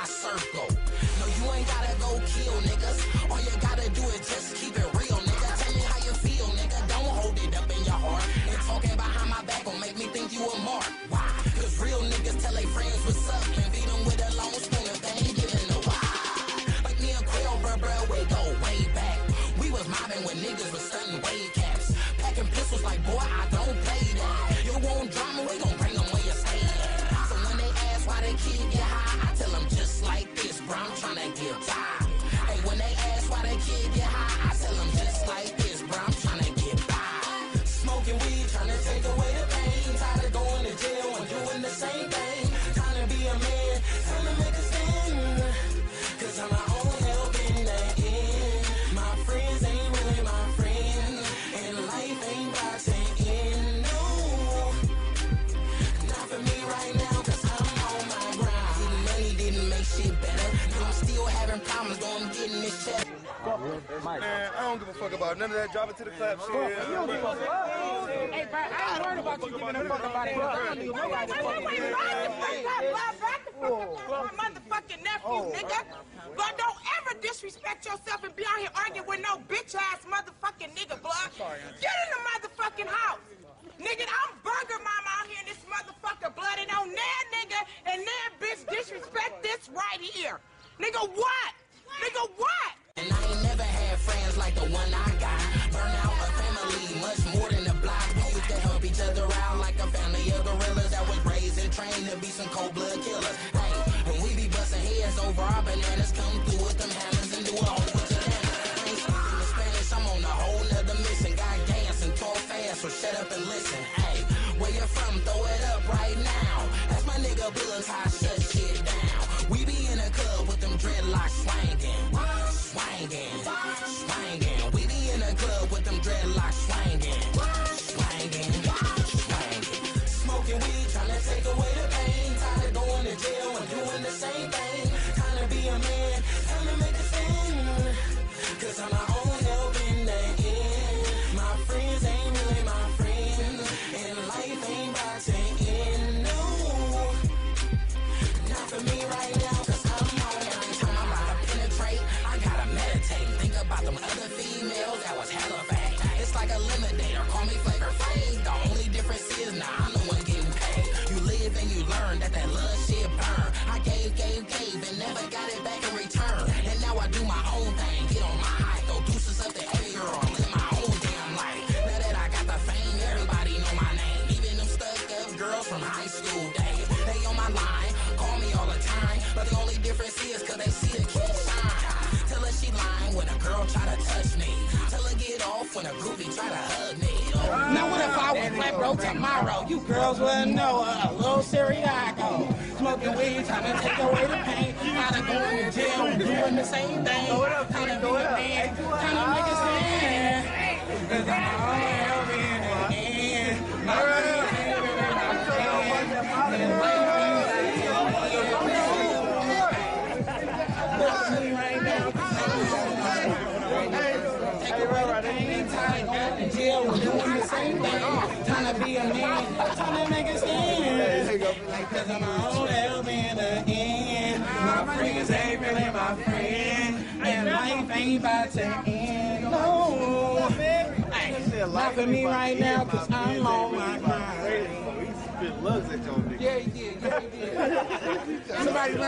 my circle. No, you ain't gotta go kill niggas. All you gotta do is just keep it real, nigga. Tell me how you feel, nigga. Don't hold it up in your heart. And talking behind my back gon' make me think you a mark. Why? Cause real niggas tell their friends what's up and beat them with a long spoon if they ain't giving no why. Like me and Quill, bruh, bruh, we go way back. We was mobbing when niggas was stunting wave caps. Packing pistols like, boy, I don't play that. You want drama, get high, I'm having problems, though I'm getting this check. Man, I don't give a fuck about none of that. Drop it to the clap shit. Hey, bro, I ain't worried about you giving a fuck about it. I don't need nobody Wait, wait, wait, back the fuck up, bro. Back the fuck up. My motherfucking nephew, oh. nigga. But don't ever disrespect yourself and be out here arguing with no bitch ass motherfucking nigga, blood. Get in the motherfucking house. Nigga, I'm burger mama out here in this motherfucker blood and on that nigga and that bitch disrespect this right here. Nigga, what? And trained to be some cold blood killers. Hey, and we be busting heads over our bananas, come through with them hammers and do a whole bunch of damage. I ain't speaking in Spanish, I'm on a whole nother mission. Got gas and talk fast, so shut up and listen. Hey, where you from? Throw it up right now. That's my nigga Bill's high, shut shit down. We be in a club with them dreadlocks swangin', swangin', swangin'. We be in a club with them dreadlocks swangin', swangin', swangin'. Smoking weed, to take away the pain. Line, call me all the time. But the only difference is cause they see a kid. Tell her she lying when a girl try to touch me. Tell her get off when a try to hug me. Now what if I was flat broke tomorrow? You girls wouldn't know a little Syriaco. Smoking weed, trying to take away the pain. Kinda going to jail, doing the same thing. Kinda be a man, kinda make a stand. Cause I'm all tired of going to jail, doing the same thing. Trying to be a man, trying to make a stand. Cause I'm my own help in the end. My friends ain't really my friend. And life ain't about to end. No. Hey, not for me right now, cause I'm on my grind. Spit lugs at. Yeah, he did. Yeah, he did. Somebody run